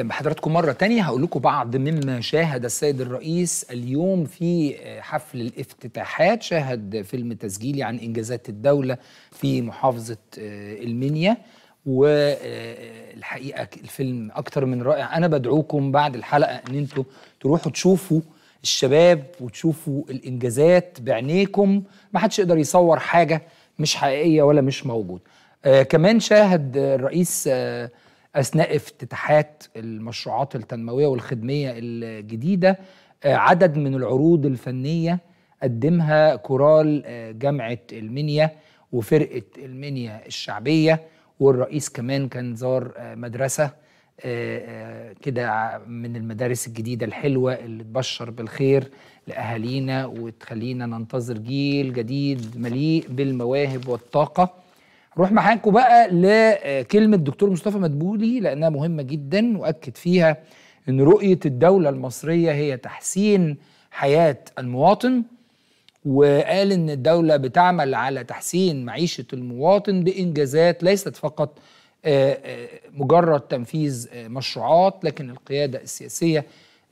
أهلا بحضراتكم مرة تانية. هقول لكم بعض مما شاهد السيد الرئيس اليوم في حفل الافتتاحات. شاهد فيلم تسجيلي عن إنجازات الدولة في محافظة المنيا. والحقيقة الفيلم أكتر من رائع. أنا بدعوكم بعد الحلقة إن أنتوا تروحوا تشوفوا الشباب وتشوفوا الإنجازات بعينيكم. ما حدش يقدر يصور حاجة مش حقيقية ولا مش موجود. آه كمان شاهد الرئيس آه أثناء افتتاحات المشروعات التنموية والخدمية الجديدة آه عدد من العروض الفنية قدمها كورال آه جامعة المنيا وفرقة المنيا الشعبية والرئيس كمان كان زار آه مدرسة كده من المدارس الجديدة الحلوة اللي تبشر بالخير لأهالينا وتخلينا ننتظر جيل جديد مليء بالمواهب والطاقة. نروح معاكم بقى لكلمه دكتور مصطفى مدبولي لأنها مهمة جدا وأكد فيها إن رؤية الدولة المصرية هي تحسين حياة المواطن وقال إن الدولة بتعمل على تحسين معيشة المواطن بإنجازات ليست فقط مجرد تنفيذ مشروعات لكن القيادة السياسية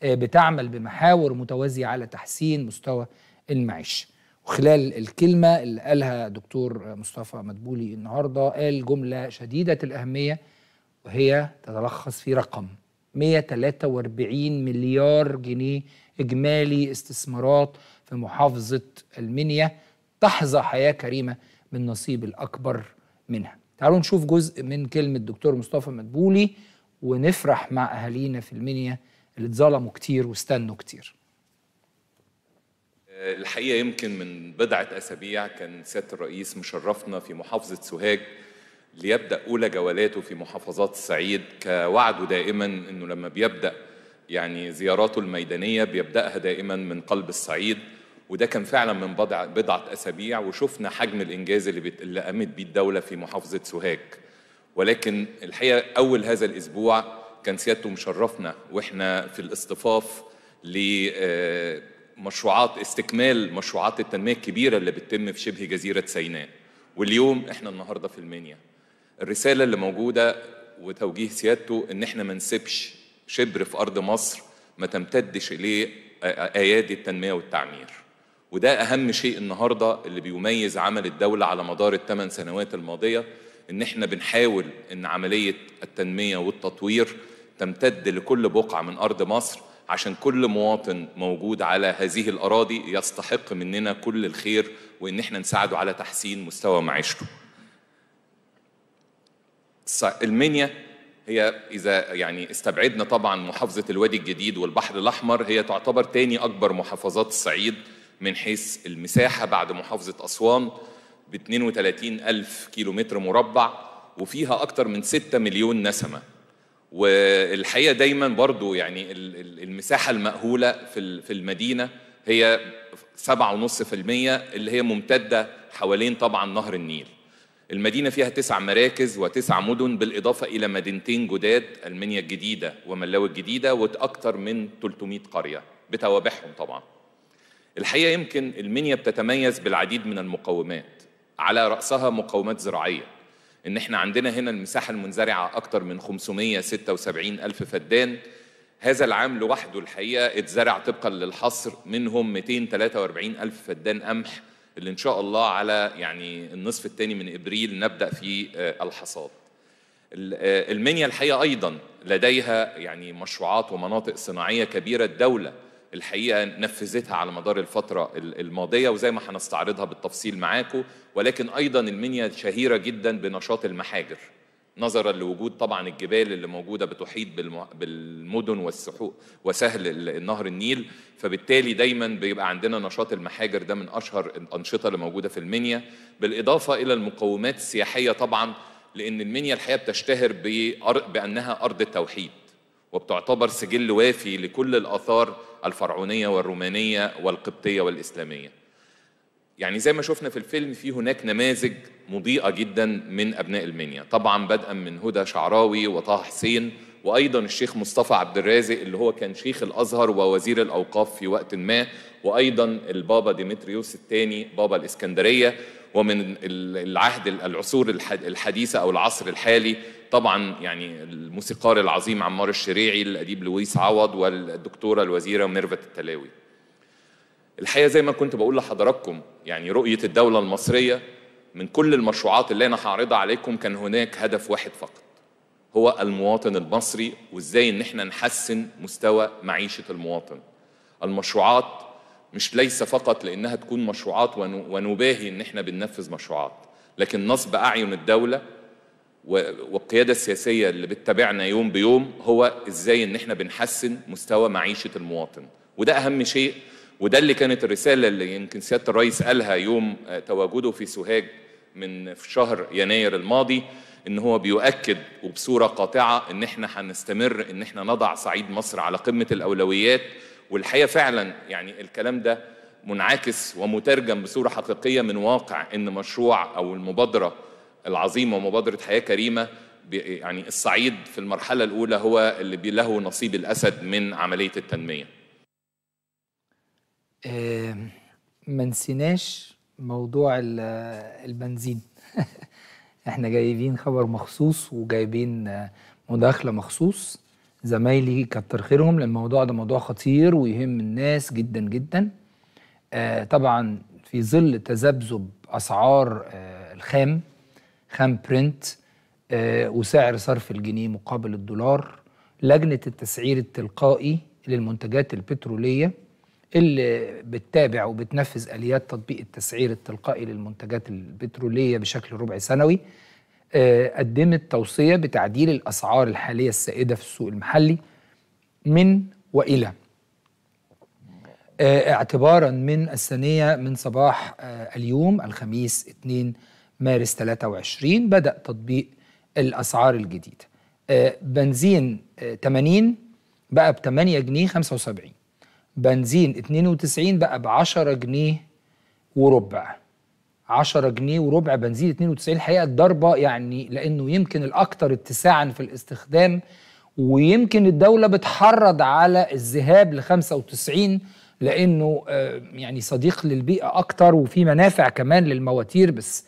بتعمل بمحاور متوازية على تحسين مستوى المعيشة. وخلال الكلمة اللي قالها دكتور مصطفى مدبولي النهاردة قال جملة شديدة الأهمية وهي تتلخص في رقم 143 مليار جنيه إجمالي استثمارات في محافظة المنيا تحظى حياة كريمة بالنصيب الأكبر منها. تعالوا نشوف جزء من كلمة دكتور مصطفى مدبولي ونفرح مع أهالينا في المنيا اللي اتظلموا كتير واستنوا كتير. الحقيقة يمكن من بضعة أسابيع كان سيادة الرئيس مشرفنا في محافظة سوهاج ليبدأ أولى جولاته في محافظات الصعيد كوعده دائما أنه لما بيبدأ يعني زياراته الميدانية بيبدأها دائما من قلب الصعيد وده كان فعلا من بضع بضعة أسابيع وشفنا حجم الإنجاز اللي, بت... اللي قامت بيه الدولة في محافظة سوهاج. ولكن الحقيقة أول هذا الأسبوع كان سيادته مشرفنا وإحنا في الاصطفاف لمشروعات استكمال مشروعات التنمية الكبيرة اللي بتتم في شبه جزيرة سيناء. واليوم إحنا النهاردة في المنيا الرسالة اللي موجودة وتوجيه سيادته إن إحنا ما نسيبش شبر في أرض مصر ما تمتدش إليه أيادي التنمية والتعمير. وده أهم شيء النهاردة اللي بيميز عمل الدولة على مدار الثمان سنوات الماضية إن إحنا بنحاول إن عملية التنمية والتطوير تمتد لكل بقعة من أرض مصر عشان كل مواطن موجود على هذه الأراضي يستحق مننا كل الخير وإن إحنا نساعده على تحسين مستوى معيشته. المنيا هي إذا يعني استبعدنا طبعا محافظة الوادي الجديد والبحر الأحمر هي تعتبر تاني أكبر محافظات الصعيد من حيث المساحة بعد محافظة أسوان ب 32 ألف كيلومتر مربع وفيها أكتر من 6 مليون نسمة. والحقيقة دايما برضو يعني المساحة المأهولة في المدينة هي 7.5% اللي هي ممتدة حوالين طبعا نهر النيل. المدينة فيها تسع مراكز وتسع مدن بالإضافة إلى مدينتين جداد المنيا الجديدة وملاوي الجديدة وأكثر من 300 قرية بتوابعهم طبعا. الحقيقة يمكن المنيا بتتميز بالعديد من المقومات. على رأسها مقومات زراعية. إن إحنا عندنا هنا المساحة المنزرعة أكثر من 576 ألف فدان. هذا العام لوحده الحقيقة اتزرع طبقا للحصر منهم 243 ألف فدان قمح اللي إن شاء الله على يعني النصف الثاني من إبريل نبدأ في الحصاد. المنيا الحقيقة أيضا لديها يعني مشروعات ومناطق صناعية كبيرة الدولة الحقيقة نفذتها على مدار الفترة الماضية وزي ما هنستعرضها بالتفصيل معاكم ولكن أيضا المنيا شهيرة جدا بنشاط المحاجر نظرا لوجود طبعا الجبال اللي موجودة بتحيط بالمدن والسحوق وسهل النهر النيل. فبالتالي دايما بيبقى عندنا نشاط المحاجر ده من أشهر الأنشطة اللي موجودة في المنيا. بالإضافة إلى المقومات السياحية طبعا لأن المنيا الحقيقة بتشتهر بأنها أرض التوحيد. وبتعتبر سجل وافي لكل الآثار الفرعونية والرومانية والقبطية والإسلامية. يعني زي ما شفنا في الفيلم في هناك نماذج مضيئة جدا من أبناء المنيا طبعا بدءا من هدى شعراوي وطه حسين وأيضا الشيخ مصطفى عبد الرازق اللي هو كان شيخ الأزهر ووزير الأوقاف في وقت ما وأيضا البابا ديمتريوس الثاني بابا الإسكندرية. ومن العهد العصور الحديثة أو العصر الحالي طبعا يعني الموسيقار العظيم عمار الشريعي الأديب لويس عوض والدكتورة الوزيرة ميرفت التلاوي. الحقيقة زي ما كنت بقول لحضراتكم يعني رؤية الدولة المصرية من كل المشروعات اللي أنا هعرضها عليكم كان هناك هدف واحد فقط. هو المواطن المصري وإزاي إن إحنا نحسن مستوى معيشة المواطن. المشروعات مش ليس فقط لإنها تكون مشروعات ونباهي إن إحنا بننفذ مشروعات لكن نصب أعين الدولة والقيادة السياسية اللي بتتابعنا يوم بيوم هو إزاي إن إحنا بنحسن مستوى معيشة المواطن. وده أهم شيء وده اللي كانت الرسالة اللي يمكن سيادة الرئيس قالها يوم تواجده في سوهاج من في شهر يناير الماضي إن هو بيؤكد وبصورة قاطعة إن إحنا هنستمر إن إحنا نضع صعيد مصر على قمة الأولويات والحقيقة فعلا يعني الكلام ده منعكس ومترجم بصورة حقيقية من واقع إن مشروع أو المبادرة العظيمة مبادره حياة كريمة يعني الصعيد في المرحلة الأولى هو اللي له نصيب الأسد من عملية التنمية. آه ما نسيناش موضوع البنزين إحنا جايبين خبر مخصوص وجايبين مداخلة مخصوص زمايلي كتر خيرهم لأن الموضوع ده موضوع خطير ويهم الناس جدا جدا. آه طبعا في ظل تذبذب أسعار آه الخام خام برنت آه وسعر صرف الجنيه مقابل الدولار لجنة التسعير التلقائي للمنتجات البترولية اللي بتتابع وبتنفذ آليات تطبيق التسعير التلقائي للمنتجات البترولية بشكل ربع سنوي. قدمت توصية بتعديل الأسعار الحالية السائدة في السوق المحلي من وإلى. اعتبارا من الثانية من صباح اليوم الخميس 2 مارس 23 بدأ تطبيق الأسعار الجديدة. بنزين 80 بقى ب 8 جنيه 75 بنزين 92 بقى ب 10 جنيه وربع. 10 جنيه وربع بنزين 92 الحقيقة الضربة يعني لأنه يمكن الاكثر اتساعا في الاستخدام ويمكن الدولة بتحرض على الذهاب ل 95 لأنه يعني صديق للبيئة أكتر وفي منافع كمان للمواتير بس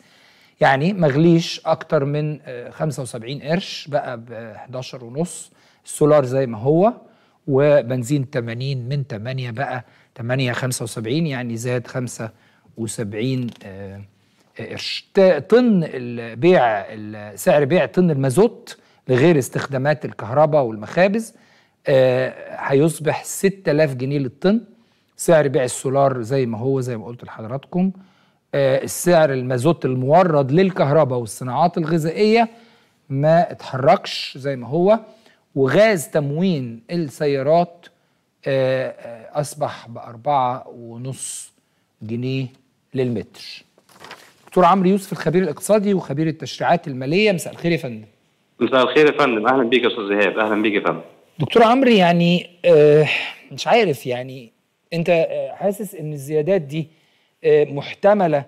يعني مغليش أكتر من 75 قرش بقى ب 11 ونص السولار زي ما هو وبنزين 80 من 8 بقى 8 75 يعني زاد 75 قرش. طن البيع سعر بيع طن المازوت لغير استخدامات الكهرباء والمخابز هيصبح 6000 جنيه للطن. سعر بيع السولار زي ما هو زي ما قلت لحضراتكم. السعر المازوت المورد للكهرباء والصناعات الغذائية ما اتحركش زي ما هو. وغاز تموين السيارات أصبح بأربعة ونص جنيه للمتر. دكتور عمرو يوسف الخبير الاقتصادي وخبير التشريعات المالية مساء الخير يا فندم. مساء الخير يا فندم. أهلا بيك يا أستاذ إيهاب أهلا بيك يا فندم. دكتور عمرو يعني آه مش عارف يعني أنت آه حاسس إن الزيادات دي آه محتملة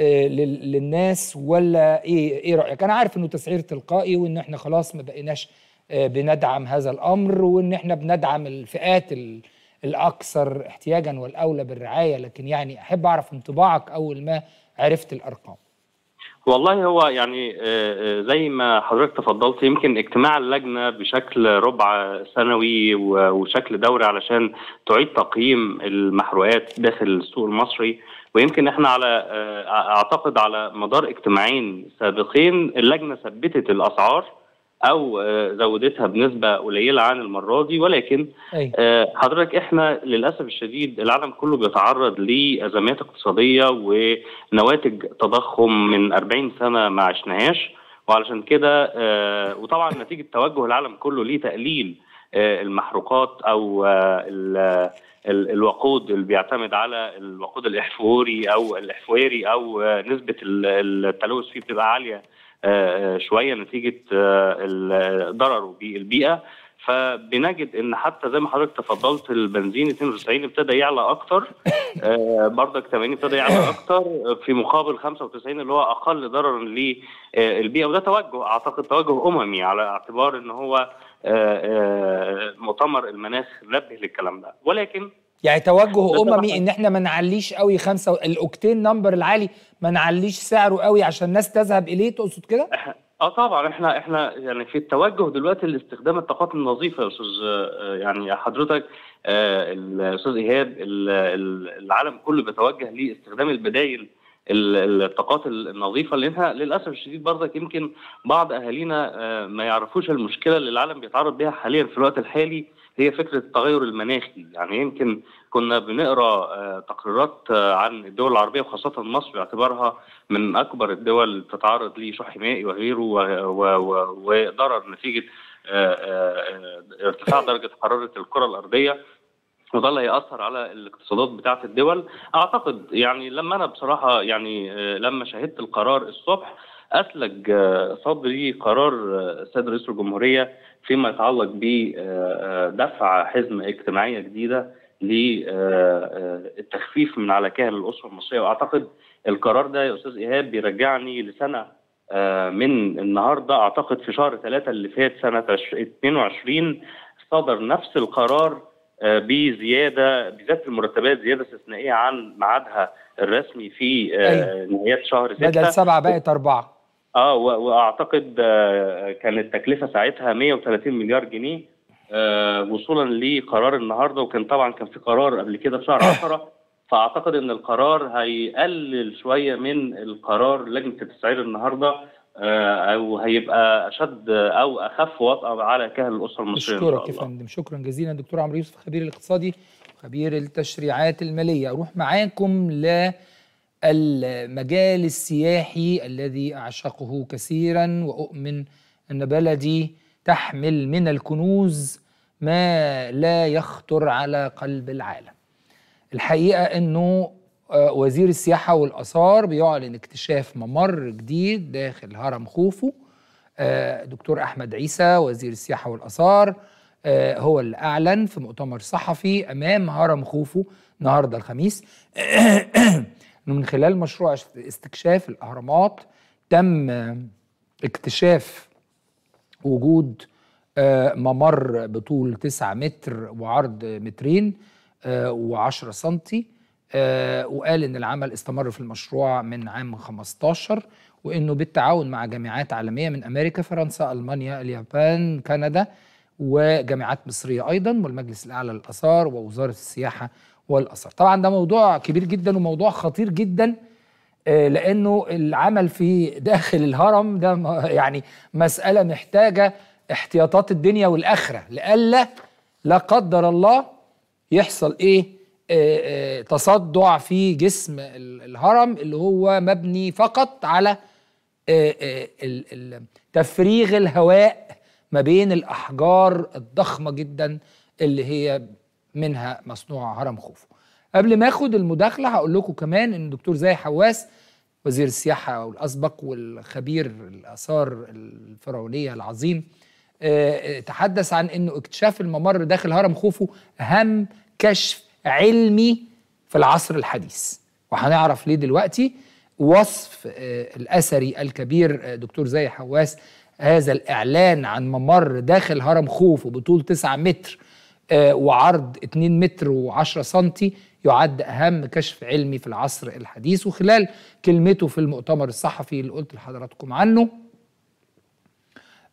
للناس ولا إيه إيه رأيك؟ أنا عارف إنه تسعير تلقائي وإن إحنا خلاص ما بقيناش بندعم هذا الأمر وإن إحنا بندعم الفئات الأكثر احتياجا والأولى بالرعاية لكن يعني أحب أعرف انطباعك أول ما عرفت الأرقام. والله هو يعني زي ما حضرتك تفضلت يمكن اجتماع اللجنة بشكل ربع سنوي وشكل دوري علشان تعيد تقييم المحروقات داخل السوق المصري. ويمكن إحنا على أعتقد على مدار اجتماعين سابقين اللجنة ثبتت الأسعار أو زودتها بنسبة قليلة عن المرة دي ولكن أي. حضرتك إحنا للأسف الشديد العالم كله بيتعرض لأزمات اقتصادية ونواتج تضخم من 40 سنة ما عشناهاش وعلشان كده وطبعا نتيجة توجه العالم كله لتقليل المحروقات أو الوقود اللي بيعتمد على الوقود الإحفوري أو الإحفواري أو نسبة التلوث فيه بتبقى عالية شوية نتيجة ضرره بالبيئه فبنجد إن حتى زي ما حضرتك تفضلت البنزين 92 ابتدى يعلى أكتر. برضك 80 ابتدى يعلى أكتر في مقابل 95 اللي هو أقل ضررا للبيئه وده توجه أعتقد توجه أممي على اعتبار إن هو مؤتمر المناخ نبه للكلام ده. ولكن يعني توجه أممي إن إحنا ما نعليش قوي خمسة الأوكتين نمبر العالي ما نعليش سعره قوي عشان الناس تذهب إليه تقصد كده؟ آه طبعا إحنا إحنا يعني في التوجه دلوقتي لاستخدام الطاقات النظيفة يا أستاذ آه، يعني حضرتك آه، الاستاذ إيهاب ال- ال- العالم كله بيتوجه لاستخدام البدائل ال- الطاقات النظيفة لانها للأسف الشديد برضك يمكن بعض أهالينا آه، ما يعرفوش المشكلة اللي العالم بيتعرض بها حاليا في الوقت الحالي هي فكرة التغير المناخي. يعني يمكن كنا بنقرأ آه، تقريرات آه، عن الدول العربية وخاصة مصر باعتبارها من أكبر الدول اللي بتتعرض لشح مائي وغيره وضرر نتيجة آه، ارتفاع درجة حرارة الكرة الأرضية. وده اللي هيأثر على الاقتصادات بتاعة الدول. أعتقد يعني لما أنا بصراحة يعني لما شاهدت القرار الصبح أسلج آه، صدري قرار آه، السيد رئيس الجمهورية فيما يتعلق بدفع حزمة اجتماعية جديدة للتخفيف من على كاهل الأسرة المصرية. وأعتقد القرار ده يا أستاذ إيهاب بيرجعني لسنة آه، من النهارده. أعتقد في شهر ثلاثة اللي فات سنة 22 صدر نفس القرار آه، بزيادة بزياده المرتبات زيادة استثنائية عن ميعادها الرسمي في آه، نهاية شهر بدل ستة. سبعة بقت أربعة. آه وأعتقد آه، كانت التكلفة ساعتها 130 مليار جنيه آه، وصولا لقرار النهارده وكان طبعا كان في قرار قبل كده في شهر 10 فأعتقد إن القرار هيقلل شوية من القرار لجنة التسعير النهارده آه، أو هيبقى أشد أو أخف وطأة على كاهل الأسرة المصرية أشكرك يا. فندم. شكرا جزيلا. دكتور عمرو يوسف خبير الاقتصادي خبير التشريعات المالية. أروح معاكم للمجال السياحي الذي أعشقه كثيرا وأؤمن أن بلدي تحمل من الكنوز ما لا يخطر على قلب العالم. الحقيقة أنه آه، وزير السياحة والآثار بيعلن اكتشاف ممر جديد داخل هرم خوفو. آه، دكتور أحمد عيسى وزير السياحة والآثار آه، هو اللي أعلن في مؤتمر صحفي أمام هرم خوفو النهاردة الخميس. إنه من خلال مشروع استكشاف الأهرامات تم آه، اكتشاف وجود آه، ممر بطول 9 متر وعرض مترين و10 سنتي آه، وقال إن العمل استمر في المشروع من عام 15 وإنه بالتعاون مع جامعات عالمية من أمريكا فرنسا ألمانيا اليابان كندا وجامعات مصرية أيضا والمجلس الأعلى للآثار ووزارة السياحة والاثار طبعا ده موضوع كبير جدا وموضوع خطير جدا آه، لأنه العمل في داخل الهرم ده يعني مسألة محتاجة احتياطات الدنيا والآخرة لئلا لا قدر الله يحصل إيه آه، آه، تصدع في جسم ال- الهرم اللي هو مبني فقط على تفريغ الهواء ما بين الأحجار الضخمة جدا اللي هي منها مصنوع هرم خوفو. قبل ما آخد المداخلة هقول لكم كمان إن الدكتور زاهي حواس وزير السياحة والأسبق والخبير الآثار الفرعونية العظيم آه، آه، تحدث عن إنه اكتشاف الممر داخل هرم خوفو أهم كشف علمي في العصر الحديث. وهنعرف ليه دلوقتي؟ وصف آه، الأثري الكبير دكتور زاهي حواس هذا الإعلان عن ممر داخل هرم خوفو بطول 9 متر وعرض 2 متر و10 سنتي يعد أهم كشف علمي في العصر الحديث. وخلال كلمته في المؤتمر الصحفي اللي قلت لحضراتكم عنه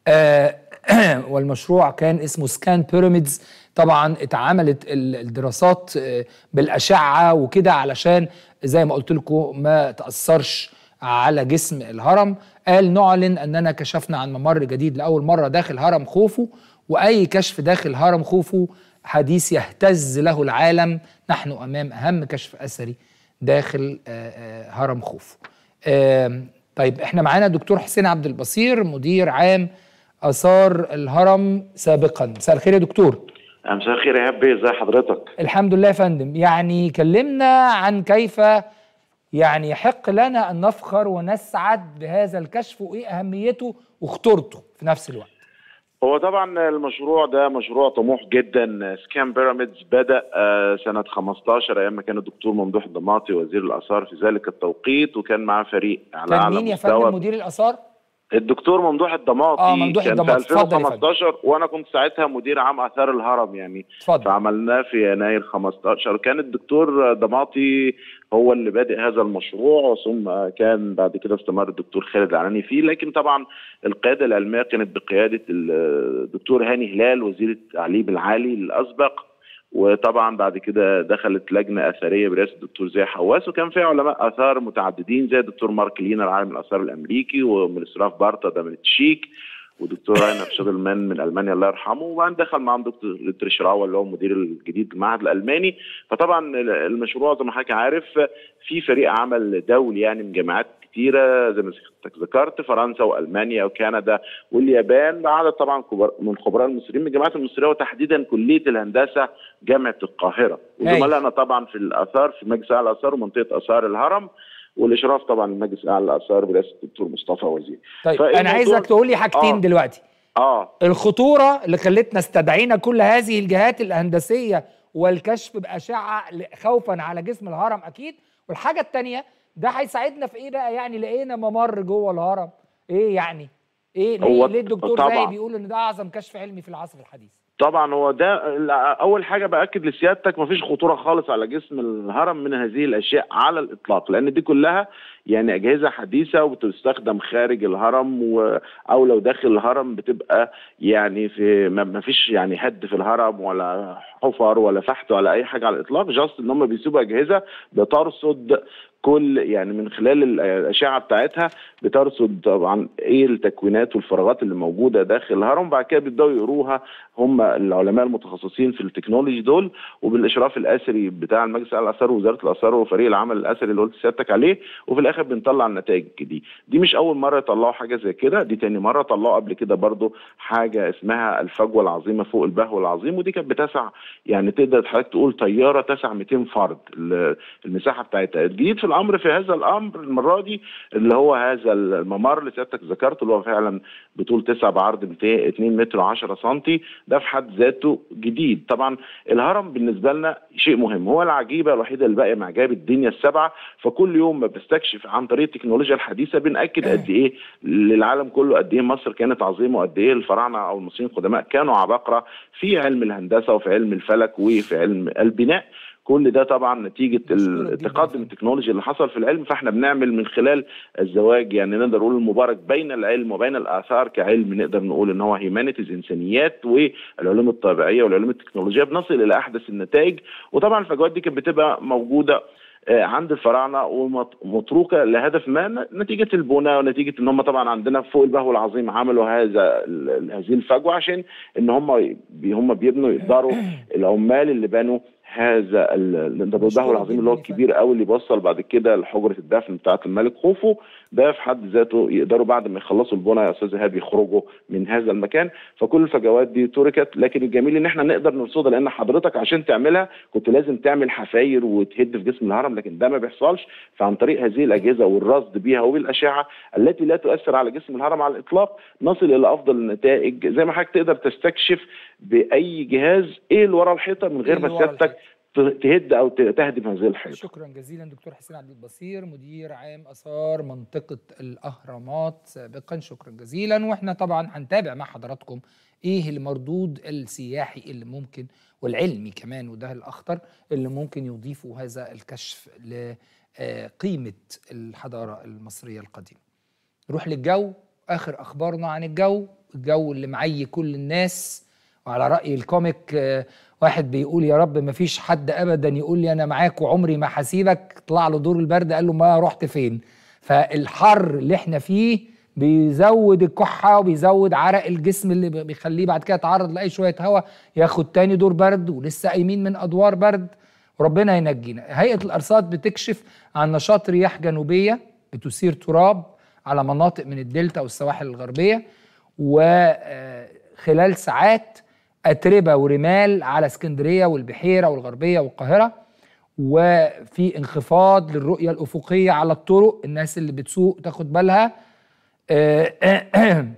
آه، والمشروع كان اسمه سكان بيراميدز. طبعا اتعملت ال- الدراسات آه، بالأشعة وكده علشان زي ما قلت لكم ما تأثرش على جسم الهرم. قال نعلن أننا كشفنا عن ممر جديد لأول مرة داخل هرم خوفو وأي كشف داخل هرم خوفو حديث يهتز له العالم نحن أمام أهم كشف أثري داخل آه، آه، هرم خوفو. طيب إحنا معانا دكتور حسين عبد البصير مدير عام آثار الهرم سابقا. مساء الخير يا دكتور. مساء الخير يا بيه ازي حضرتك؟ الحمد لله يا فندم. يعني كلمنا عن كيف يعني يحق لنا أن نفخر ونسعد بهذا الكشف وإيه أهميته وخطورته في نفس الوقت. هو طبعا المشروع ده مشروع طموح جدا. سكان بيراميدز بدأ آه، سنة 15 أيام ما كان الدكتور ممدوح الضماطي وزير الآثار في ذلك التوقيت وكان معاه فريق على كان مين يا فندم؟ مدير الآثار؟ الدكتور ممدوح الضماطي آه، ممدوح كان الضماطي. في اتفضل يا 2015 وأنا كنت ساعتها مدير عام آثار الهرم يعني. اتفضل. فعملناه في يناير 15 كان الدكتور ضماطي هو اللي بادئ هذا المشروع ثم كان بعد كده استمر الدكتور خالد العناني فيه. لكن طبعا القيادة العلمية كانت بقيادة الدكتور هاني هلال وزير التعليم العالي الأسبق. وطبعا بعد كده دخلت لجنة أثرية برئاسة الدكتور زاهي حواس وكان فيها علماء آثار متعددين زي الدكتور مارك لينر عالم الآثار الأمريكي وميروسلاف بارتا ده من التشيك ودكتور راينر شادلمان من ألمانيا الله يرحمه وبعدين دخل معاهم دكتور تريشراوا اللي هو المدير الجديد للمعهد الألماني. فطبعا المشروع زي ما حضرتك عارف في فريق عمل دولي يعني من جامعات كتيرة زي ما ذكرت فرنسا وألمانيا وكندا واليابان عدد طبعا من الخبراء المصريين من الجامعات المصرية وتحديدا كلية الهندسة جامعة القاهرة. وزملائنا طبعا في الآثار في مجلس الآثار ومنطقة آثار الهرم. والإشراف طبعا المجلس الأعلى للاثار برئاسة الدكتور مصطفى وزير. طيب أنا عايزك تقول لي حاجتين آه. دلوقتي. آه. الخطورة اللي خلتنا استدعينا كل هذه الجهات الهندسية والكشف بأشعة خوفا على جسم الهرم أكيد. والحاجة الثانية ده هيساعدنا في إيه بقى؟ يعني لقينا ممر جوه الهرم. إيه يعني؟ إيه؟ ليه, ليه الدكتور. زاهي بيقول إن ده أعظم كشف علمي في العصر الحديث؟ طبعا هو ده أول حاجة بأكد لسيادتك مفيش خطورة خالص على جسم الهرم من هذه الأشياء على الإطلاق لأن دي كلها يعني أجهزة حديثة وبتستخدم خارج الهرم و... أو لو داخل الهرم بتبقى يعني في ما ما فيش يعني هد في الهرم ولا حفر ولا فحت ولا أي حاجة على الإطلاق just إن هم بيسيبوا أجهزة بترصد كل يعني من خلال الأشعة بتاعتها بترصد طبعا إيه التكوينات والفراغات اللي موجودة داخل الهرم بعد كده بيبدأوا يقروها هم العلماء المتخصصين في ال technology دول وبالإشراف الأثري بتاع المجلس الاعلى للاثار ووزاره الاثار وفريق العمل الأثري اللي قلت سيادتك عليه وفي الآخر بنطلع النتائج دي. دي مش أول مرة يطلعوا حاجة زي كده دي تاني مرة طلعوا قبل كده برضو حاجة اسمها الفجوة العظيمة فوق البهو العظيم ودي كانت بتسع يعني تقدر حضرتك تقول طيارة تسع 200 فرد ال- المساحة بتاعتها. الجديد في الأمر في هذا الأمر المرة دي اللي هو هذا الممر اللي سيادتك ذكرته اللي هو فعلا بطول 9 بعرض 200 2 متر 10 سم ده في حد ذاته جديد. طبعا الهرم بالنسبة لنا شيء مهم. هو العجيبة الوحيدة اللي باقيه مع جاب الدنيا السبعة فكل يوم ما بستكشف عن طريق التكنولوجيا الحديثة بنأكد قد إيه للعالم كله قد إيه مصر كانت عظيمة وقد إيه الفراعنة أو المصريين القدماء كانوا عباقرة في علم الهندسة وفي علم الفلك وفي علم البناء. كل ده طبعا نتيجة. التقدم التكنولوجي اللي حصل في العلم فاحنا بنعمل من خلال الزواج يعني نقدر نقول المبارك بين العلم وبين الآثار كعلم نقدر نقول إن هو humanities إنسانيات والعلوم الطبيعية والعلوم التكنولوجية بنصل إلى أحدث النتائج وطبعا الفجوات دي كانت بتبقى موجودة آه، عند الفراعنة ومتروكة لهدف ما نتيجة البناء ونتيجة إن هم طبعا عندنا فوق البهو العظيم عملوا هذا هذه الفجوة عشان إن هم هم بيبنوا يقدروا العمال اللي بنوا هذا ال- ال- البهو العظيم اللي هو الكبير قوي اللي بيوصل بعد كده لحجرة الدفن بتاعة الملك خوفو. ده في حد ذاته يقدروا بعد ما يخلصوا البناء يا أستاذ ايهاب يخرجوا من هذا المكان. فكل الفجوات دي تركت لكن الجميل إن إحنا نقدر نرصدها لأن حضرتك عشان تعملها كنت لازم تعمل حفاير وتهد في جسم الهرم لكن ده ما بيحصلش. فعن طريق هذه الأجهزة والرصد بيها وبالاشعه التي لا تؤثر على جسم الهرم على الإطلاق نصل إلى أفضل النتائج. زي ما حضرتك تقدر تستكشف بأي جهاز إيه اللي ورا الحيطة من غير ما ورا سيادتك تهد أو تهدم هذه الحيطة. شكرا جزيلا دكتور حسين عبد البصير مدير عام آثار منطقة الأهرامات سابقا. شكرا جزيلا. وإحنا طبعا هنتابع مع حضراتكم إيه المردود السياحي اللي ممكن والعلمي كمان وده الأخطر اللي ممكن يضيفه هذا الكشف لقيمه الحضارة المصرية القديمة. نروح للجو. آخر أخبارنا عن الجو. الجو اللي معي كل الناس وعلى رأي الكوميك آه، واحد بيقول يا رب ما فيش حد ابدا يقول لي أنا معاك وعمري ما هسيبك. طلع له دور البرد قال له ما رحت فين؟ فالحر اللي إحنا فيه بيزود الكحة وبيزود عرق الجسم اللي بيخليه بعد كده يتعرض لأي شوية هواء ياخد تاني دور برد ولسه قايمين من أدوار برد. وربنا ينجينا. هيئة الأرصاد بتكشف عن نشاط رياح جنوبية بتثير تراب على مناطق من الدلتا والسواحل الغربية وخلال ساعات أتربة ورمال على اسكندرية والبحيرة والغربية والقاهرة وفي انخفاض للرؤية الأفقية على الطرق الناس اللي بتسوق تاخد بالها.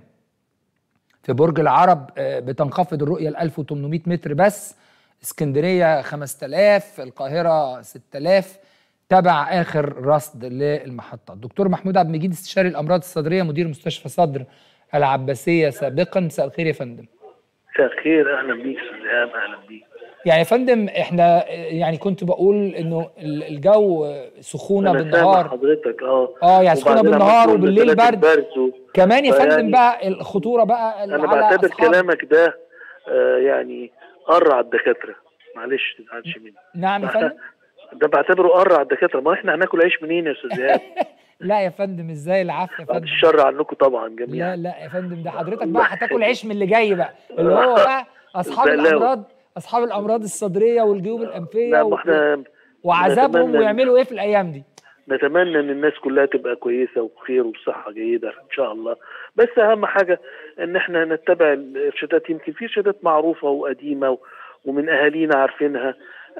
في برج العرب آه، بتنخفض الرؤية ل 1800 متر بس. اسكندرية 5000 القاهرة 6000 تبع آخر رصد للمحطة. الدكتور محمود عبد المجيد استشاري الأمراض الصدرية مدير مستشفى صدر العباسية سابقا. مساء الخير يا فندم. مساء الخير أهلا بيك أستاذ أهلا بيك. يعني يا فندم إحنا يعني كنت بقول إنه ال- الجو سخونة أنا بالنهار. حضرتك آه. آه يعني سخونة بالنهار وبالليل برد. و... كمان يا فندم فيعني- بقى الخطورة بقى أنا بعتبر كلامك ده آه يعني قرع الدكاترة. معلش تزعلش مني. نعم يا فندم. ده بعتبره قرع الدكاترة. ما إحنا هناكل عيش منين يا أستاذ لا يا فندم إزاي العفو يا بعد فندم؟ الشر عنكم طبعا لا جميعا. لا يا فندم ده حضرتك بقى هتاكل عيش من اللي جاي بقى. اللي هو بقى أصحاب. الأمراض أصحاب الأمراض الصدرية والجيوب الأنفية لا و- إحنا وعذابهم ويعملوا إيه في الأيام دي؟ نتمنى إن الناس كلها تبقى كويسة وبخير وبصحة جيدة إن شاء الله. بس أهم حاجة إن إحنا نتبع الإرشادات. يمكن في إرشادات معروفة وقديمة ومن أهالينا عارفينها.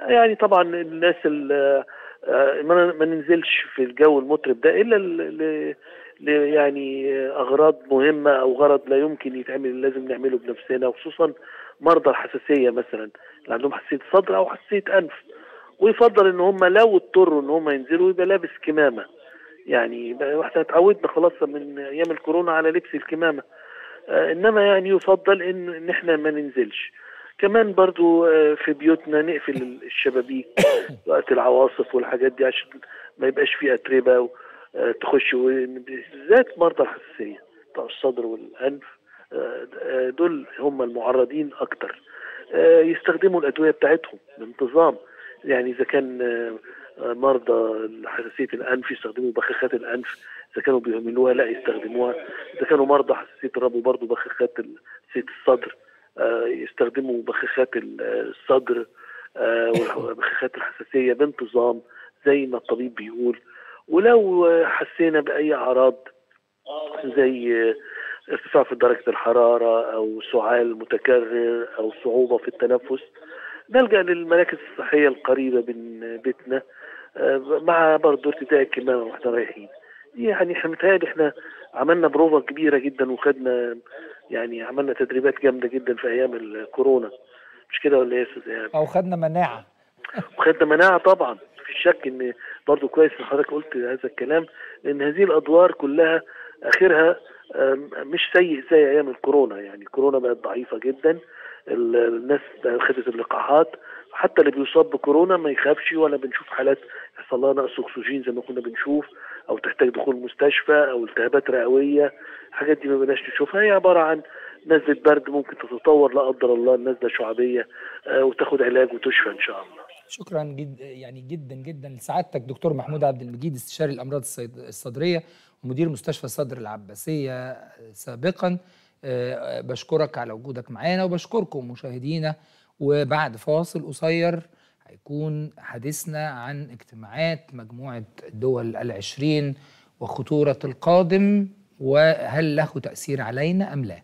يعني طبعا الناس ال- آه، ما ما ننزلش في الجو المطرب ده إلا ل- يعني أغراض مهمة أو غرض لا يمكن يتعمل لازم نعمله بنفسنا وخصوصا مرضى الحساسية مثلا اللي عندهم حساسية صدر أو حساسية أنف. ويفضل إن هم لو اضطروا إن هم ينزلوا يبقى لابس كمامة. يعني إحنا اتعودنا خلاص من أيام الكورونا على لبس الكمامة. آه إنما يعني يفضل ان إن إحنا ما ننزلش. كمان برضو آه في بيوتنا نقفل الشبابيك وقت العواصف والحاجات دي عشان ما يبقاش فيه أتربة و- آه تخش بالذات مرضى الحساسيه بتوع الصدر والأنف آه، دول هم المعرضين أكتر. آه، يستخدموا الأدوية بتاعتهم بانتظام. يعني إذا كان مرضى حساسية الأنف يستخدموا بخاخات الأنف إذا كانوا بيهملوها لا يستخدموها. إذا كانوا مرضى حساسية الربو برضه بخاخات حساسية الصدر. يستخدموا بخاخات ال- الصدر آه، وبخاخات الحساسية بانتظام زي ما الطبيب بيقول. ولو حسينا بأي أعراض زي ارتفاع في درجة الحرارة أو سعال متكرر أو صعوبة في التنفس نلجأ للمراكز الصحية القريبة من بيتنا آه، مع برضه ارتداء الكمامة وإحنا رايحين. يعني إحنا متهيألي إحنا عملنا بروفة كبيرة جدا وخدنا يعني عملنا تدريبات جامدة جدا في أيام الكورونا. مش كده ولا إيه يا أستاذ إيهاب؟ أو خدنا مناعة. وخدنا مناعة طبعا. في شك إن برضو كويس إن حضرتك قلت هذا الكلام لأن هذه الأدوار كلها آخرها آم، مش سيء زي أيام الكورونا. يعني الكورونا بقت ضعيفة جدا. ال- الناس خدت اللقاحات. حتى اللي بيصاب بكورونا ما يخافش ولا بنشوف حالات يحصل لها نقص أكسجين زي ما كنا بنشوف. أو تحتاج دخول مستشفى أو التهابات رئوية الحاجات دي ما بقناش نشوفها. هي عبارة عن نزلة برد ممكن تتطور لا قدر الله نزلة شعبية آه، وتاخد علاج وتشفى إن شاء الله. شكرا جد يعني جدا جدا لسعادتك دكتور محمود عبد المجيد استشاري الأمراض الصدرية ومدير مستشفى صدر العباسية سابقا. آه، بشكرك على وجودك معانا وبشكركم مشاهدينا. وبعد فاصل قصير هيكون حديثنا عن اجتماعات مجموعة الدول العشرين وخطورة القادم وهل له تأثير علينا أم لا؟